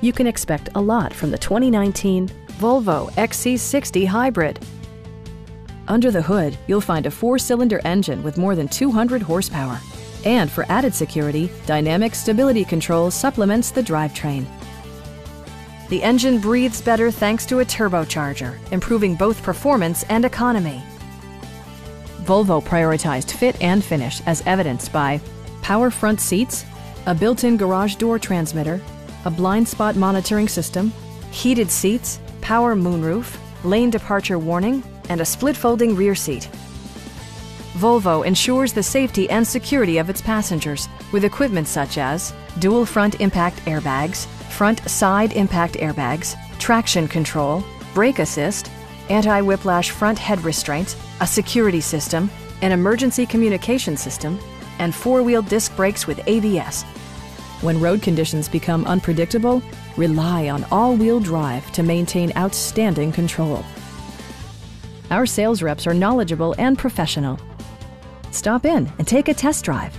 you can expect a lot from the 2019 Volvo XC60 Hybrid. Under the hood, you'll find a four-cylinder engine with more than 200 horsepower. And for added security, Dynamic Stability Control supplements the drivetrain. The engine breathes better thanks to a turbocharger, improving both performance and economy. Volvo prioritized fit and finish as evidenced by power front seats, a built-in garage door transmitter, a blind spot monitoring system, heated seats, power moonroof, lane departure warning, and a split folding rear seat. Volvo ensures the safety and security of its passengers with equipment such as dual front impact airbags, front side impact airbags, traction control, brake assist, anti-whiplash front head restraints, a security system, an emergency communication system, and four-wheel disc brakes with ABS. When road conditions become unpredictable, rely on all-wheel drive to maintain outstanding control. Our sales reps are knowledgeable and professional. Stop in and take a test drive.